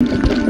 you.